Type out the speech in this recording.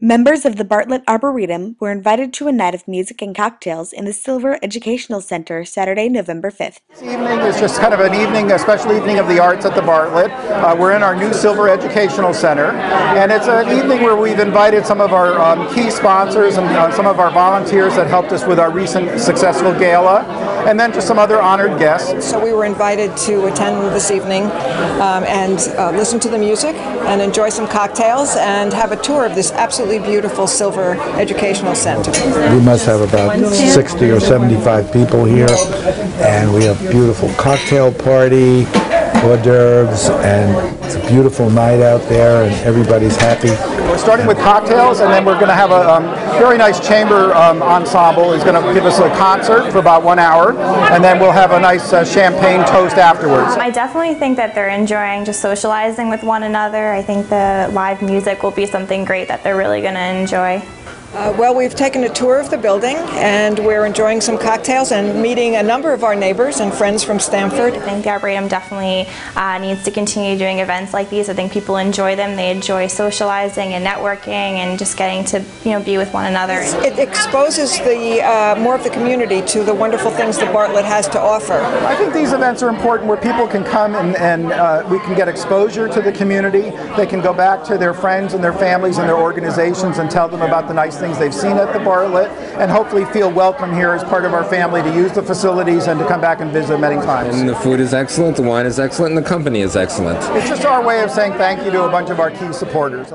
Members of the Bartlett Arboretum were invited to a night of music and cocktails in the Silver Educational Center Saturday, November 5th. This evening is just kind of an evening, a special evening of the arts at the Bartlett. Uh, we're in our new Silver Educational Center, and it's an evening where we've invited some of our um, key sponsors and uh, some of our volunteers that helped us with our recent successful gala, and then just some other honored guests. So we were invited to attend this evening um, and uh, listen to the music and enjoy some cocktails and have a tour of this absolutely beautiful Silver Educational Center. We must have about 60 or 75 people here, and we have beautiful cocktail party, hors d'oeuvres, and it's a beautiful night out there, and everybody's happy. We're starting with cocktails, and then we're going to have a um, very nice chamber um, ensemble. is going to give us a concert for about one hour, and then we'll have a nice uh, champagne toast afterwards. I definitely think that they're enjoying just socializing with one another. I think the live music will be something great that they're really going to enjoy. Uh, well, we've taken a tour of the building and we're enjoying some cocktails and meeting a number of our neighbors and friends from Stamford. I think the Arboretum definitely uh, needs to continue doing events like these. I think people enjoy them. They enjoy socializing and networking and just getting to you know be with one another. It exposes the uh, more of the community to the wonderful things that Bartlett has to offer. I think these events are important where people can come and, and uh, we can get exposure to the community. They can go back to their friends and their families and their organizations and tell them about the nice things things they've seen at the Bartlett and hopefully feel welcome here as part of our family to use the facilities and to come back and visit many times. And the food is excellent, the wine is excellent, and the company is excellent. It's just our way of saying thank you to a bunch of our key supporters.